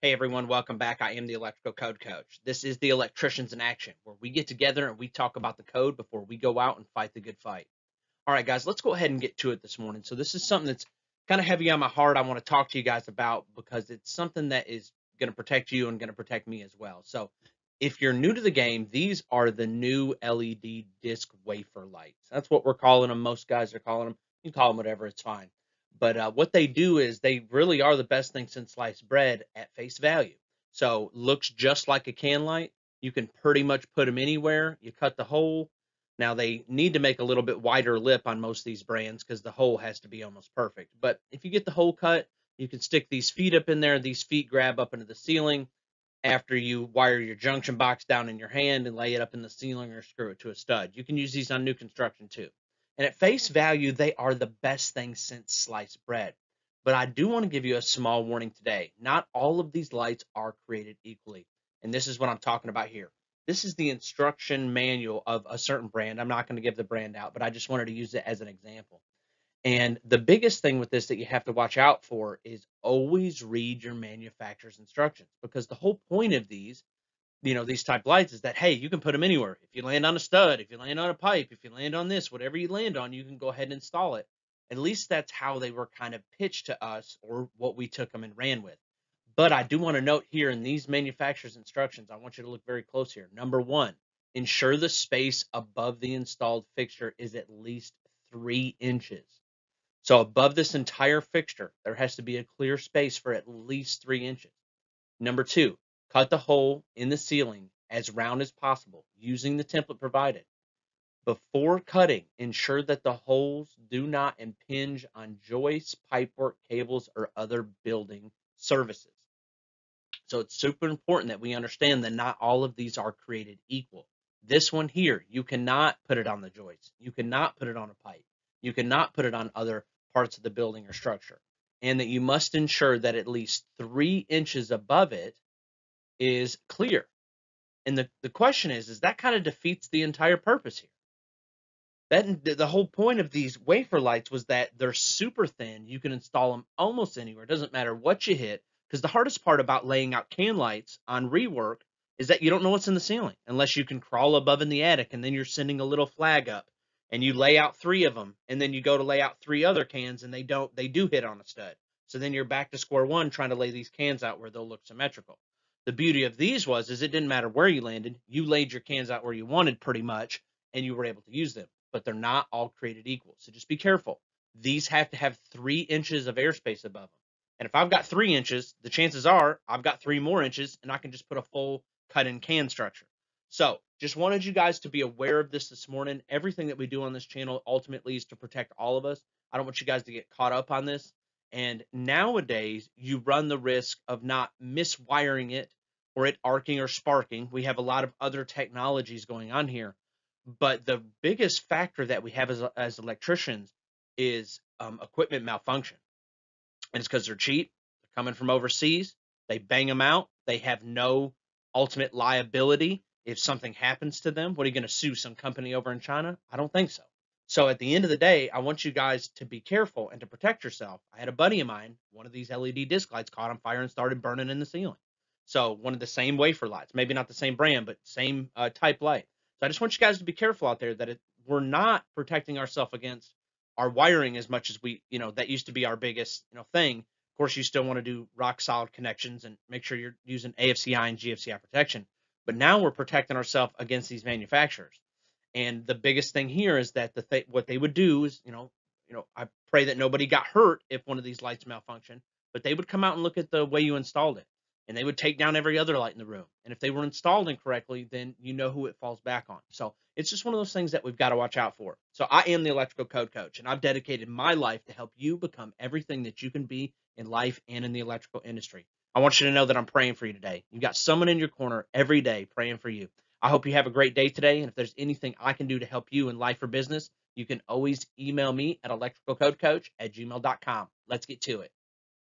Hey everyone, welcome back. I am the Electrical Code Coach. This is the Electricians in Action, where we get together and we talk about the code before we go out and fight the good fight. All right, guys, let's go ahead and get to it this morning. So, this is something that's kind of heavy on my heart. I want to talk to you guys about because it's something that is going to protect you and going to protect me as well. So, if you're new to the game, these are the new LED disc wafer lights. That's what we're calling them. Most guys are calling them. You can call them whatever, it's fine. But uh, what they do is they really are the best thing since sliced bread at face value. So looks just like a can light. You can pretty much put them anywhere. You cut the hole. Now they need to make a little bit wider lip on most of these brands because the hole has to be almost perfect. But if you get the hole cut, you can stick these feet up in there. These feet grab up into the ceiling after you wire your junction box down in your hand and lay it up in the ceiling or screw it to a stud. You can use these on new construction too. And at face value, they are the best thing since sliced bread. But I do want to give you a small warning today. Not all of these lights are created equally. And this is what I'm talking about here. This is the instruction manual of a certain brand. I'm not going to give the brand out, but I just wanted to use it as an example. And the biggest thing with this that you have to watch out for is always read your manufacturer's instructions because the whole point of these you know these type lights is that hey you can put them anywhere. If you land on a stud if you land on a pipe if you land on this whatever you land on you can go ahead and install it. At least that's how they were kind of pitched to us or what we took them and ran with. But i do want to note here in these manufacturers instructions i want you to look very close here. Number one ensure the space above the installed fixture is at least three inches. So above this entire fixture there has to be a clear space for at least three inches. Number two Cut the hole in the ceiling as round as possible using the template provided. Before cutting, ensure that the holes do not impinge on joists, pipework, cables, or other building services. So it's super important that we understand that not all of these are created equal. This one here, you cannot put it on the joists. You cannot put it on a pipe. You cannot put it on other parts of the building or structure. And that you must ensure that at least three inches above it is clear. And the, the question is, is that kind of defeats the entire purpose here. That the whole point of these wafer lights was that they're super thin. You can install them almost anywhere. It doesn't matter what you hit. Because the hardest part about laying out can lights on rework is that you don't know what's in the ceiling unless you can crawl above in the attic and then you're sending a little flag up and you lay out three of them and then you go to lay out three other cans and they don't they do hit on a stud. So then you're back to square one trying to lay these cans out where they'll look symmetrical the beauty of these was is it didn't matter where you landed you laid your cans out where you wanted pretty much and you were able to use them. But they're not all created equal. So just be careful. These have to have three inches of airspace above them and if i've got three inches the chances are i've got three more inches and i can just put a full cut in can structure. So just wanted you guys to be aware of this this morning. Everything that we do on this channel ultimately is to protect all of us. I don't want you guys to get caught up on this. And nowadays you run the risk of not miswiring it or it arcing or sparking. We have a lot of other technologies going on here. But the biggest factor that we have as, as electricians is um, equipment malfunction. And it's because they're cheap, they're coming from overseas, they bang them out, they have no ultimate liability. If something happens to them, what are you going to sue some company over in China? I don't think so. So at the end of the day, I want you guys to be careful and to protect yourself. I had a buddy of mine, one of these LED disc lights caught on fire and started burning in the ceiling. So one of the same wafer lights, maybe not the same brand, but same uh, type light. So I just want you guys to be careful out there that it, we're not protecting ourselves against our wiring as much as we, you know, that used to be our biggest, you know, thing. Of course, you still want to do rock solid connections and make sure you're using AFCI and GFCI protection. But now we're protecting ourselves against these manufacturers. And the biggest thing here is that the th- what they would do is, you know, you know, I pray that nobody got hurt if one of these lights malfunction, but they would come out and look at the way you installed it and they would take down every other light in the room. And if they were installed incorrectly, then you know who it falls back on. So it's just one of those things that we've got to watch out for. So I am the electrical code coach, and I've dedicated my life to help you become everything that you can be in life and in the electrical industry. I want you to know that I'm praying for you today. You've got someone in your corner every day praying for you. I hope you have a great day today. And if there's anything I can do to help you in life or business, you can always email me at electricalcodecoach at gmail.com. Let's get to it.